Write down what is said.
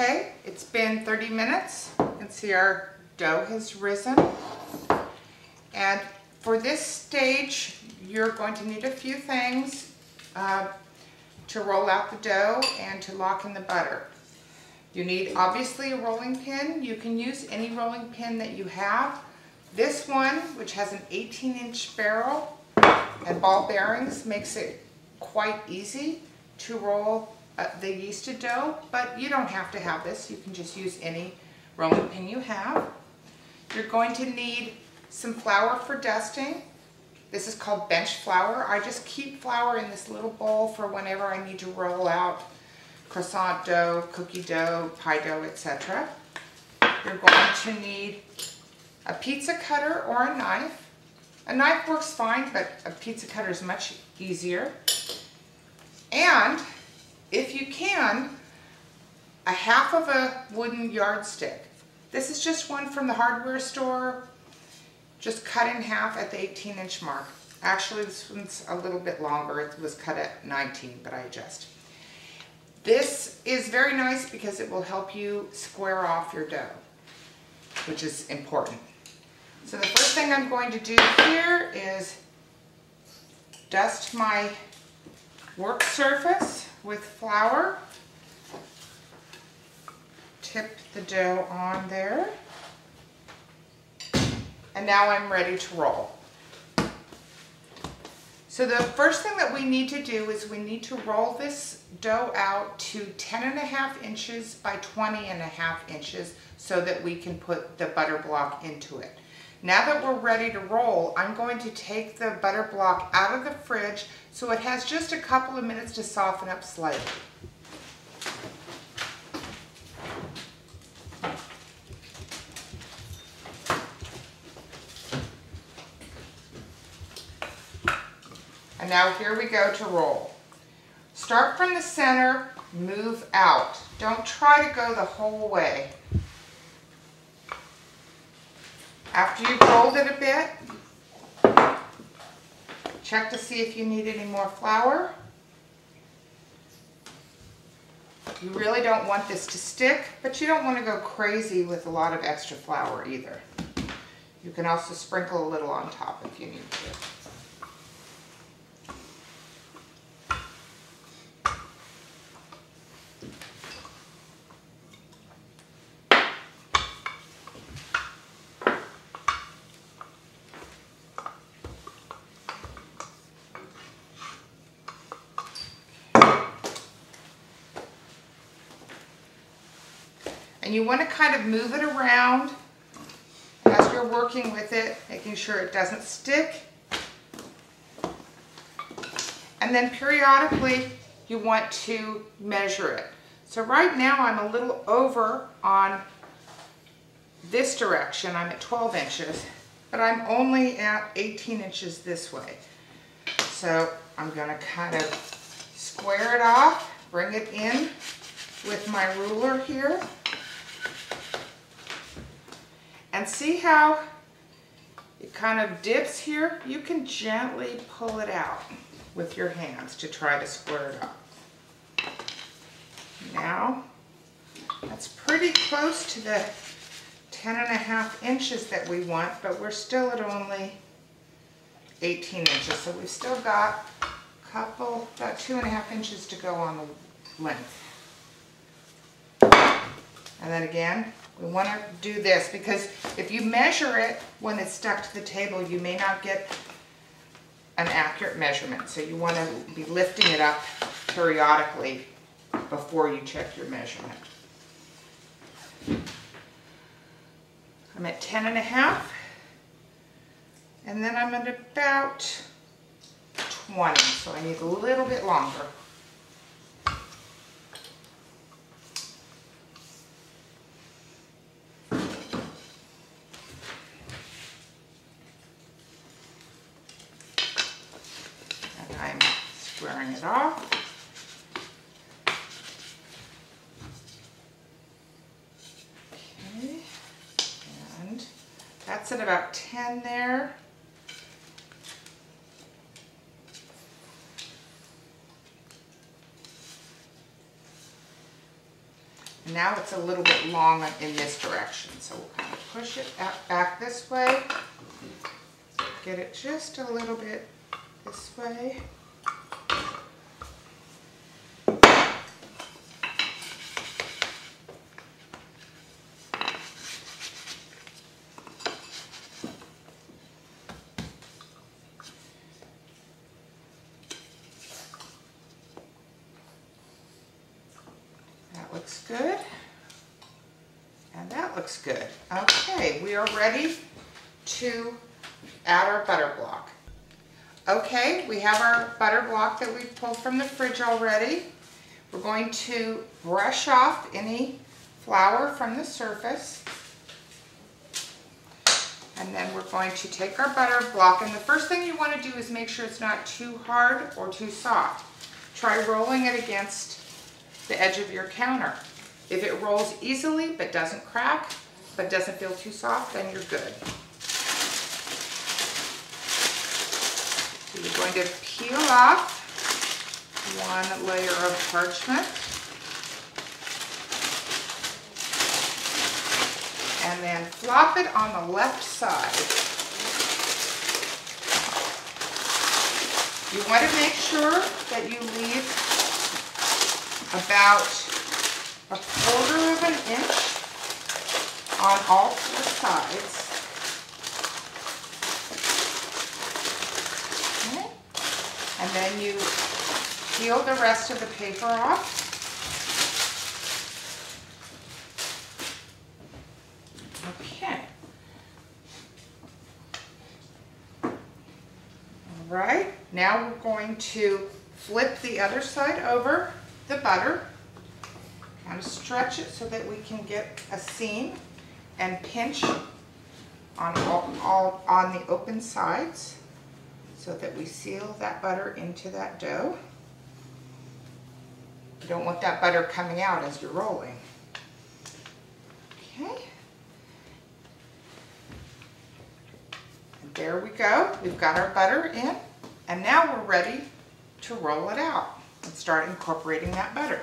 Okay, it's been 30 minutes. You can see our dough has risen. And for this stage, you're going to need a few things uh, to roll out the dough and to lock in the butter. You need obviously a rolling pin. You can use any rolling pin that you have. This one, which has an 18 inch barrel and ball bearings, makes it quite easy to roll uh, the yeasted dough, but you don't have to have this. You can just use any rolling pin you have. You're going to need some flour for dusting. This is called bench flour. I just keep flour in this little bowl for whenever I need to roll out croissant dough, cookie dough, pie dough, etc. You're going to need a pizza cutter or a knife. A knife works fine, but a pizza cutter is much easier. And if you can, a half of a wooden yardstick. This is just one from the hardware store, just cut in half at the 18 inch mark. Actually, this one's a little bit longer. It was cut at 19, but I adjust. This is very nice because it will help you square off your dough, which is important. So the first thing I'm going to do here is dust my work surface with flour. Tip the dough on there. And now I'm ready to roll. So the first thing that we need to do is we need to roll this dough out to 10 and a half inches by 20 and a half inches so that we can put the butter block into it. Now that we're ready to roll, I'm going to take the butter block out of the fridge so it has just a couple of minutes to soften up slightly. And now here we go to roll. Start from the center, move out. Don't try to go the whole way. After you've rolled it a bit, check to see if you need any more flour. You really don't want this to stick, but you don't want to go crazy with a lot of extra flour either. You can also sprinkle a little on top if you need to. And you want to kind of move it around as you're working with it, making sure it doesn't stick. And then periodically you want to measure it. So right now I'm a little over on this direction. I'm at 12 inches, but I'm only at 18 inches this way. So I'm going to kind of square it off, bring it in with my ruler here. And see how it kind of dips here? You can gently pull it out with your hands to try to square it up. Now, that's pretty close to the 10 and a half inches that we want, but we're still at only 18 inches. So we've still got a couple, about two and a half inches to go on the length. And then again, we want to do this because if you measure it when it's stuck to the table, you may not get an accurate measurement. So you want to be lifting it up periodically before you check your measurement. I'm at 10 and a half. And then I'm at about 20, so I need a little bit longer. Squaring it off. Okay, and that's at about 10 there. Now it's a little bit long in this direction, so we'll kind of push it back this way. Get it just a little bit this way. Looks good. And that looks good. Okay, we are ready to add our butter block. Okay, we have our butter block that we've pulled from the fridge already. We're going to brush off any flour from the surface. And then we're going to take our butter block, and the first thing you want to do is make sure it's not too hard or too soft. Try rolling it against the edge of your counter. If it rolls easily but doesn't crack, but doesn't feel too soft, then you're good. So you're going to peel off one layer of parchment. And then flop it on the left side. You want to make sure that you leave about a quarter of an inch on all four sides. Okay. And then you peel the rest of the paper off. Okay. All right, now we're going to flip the other side over the butter. Kind of stretch it so that we can get a seam and pinch on all, all on the open sides so that we seal that butter into that dough. You don't want that butter coming out as you're rolling. Okay. And there we go. We've got our butter in and now we're ready to roll it out and start incorporating that butter.